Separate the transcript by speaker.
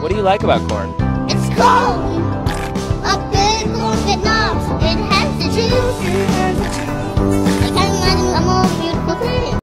Speaker 1: What do you like about corn?
Speaker 2: It's cold! A big, corn fit knobs. It has the juice. It has the juice. I can imagine a more beautiful thing.